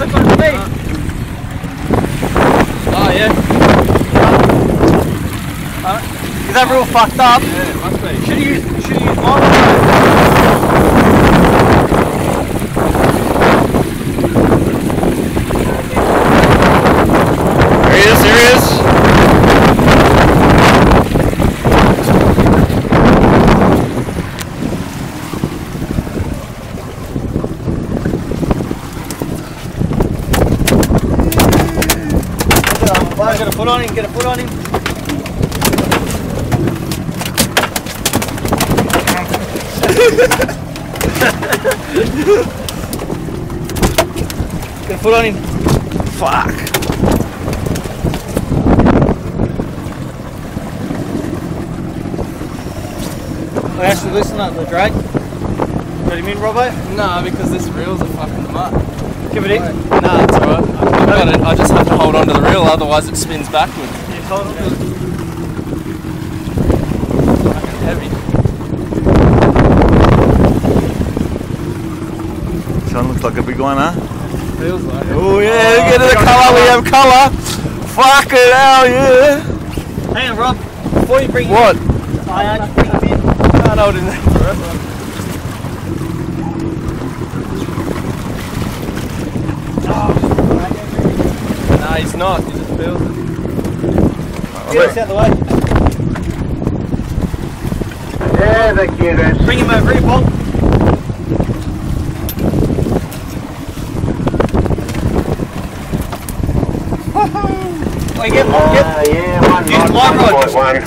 on me. Oh ah, yeah. Is that real fucked up? Yeah, must be. Should have used, should have used mine. Get a foot on him, get a foot on him. Get a foot on him. Fuck. I actually listen up the drag. Let him in, Robbo. Nah, because this reel's a fucking mutt. Give it in. Nah, it's alright. I've got it. I just have to hold on to the otherwise it spins backwards. Yeah, hold on to. Fucking heavy. This one looks like a big one, huh? Feels like. Oh yeah, look at the colour, we have colour. Fuck it hell yeah. Hang on, Rob. Before you bring What? him in, I just bring him in. Can't hold in there forever. Nah, he's not. He just feels it. Get us out the way. Yeah, the cutest. Bring him over here, Paul. Oh, get, get, Uh, yeah, one my rod. 1.1.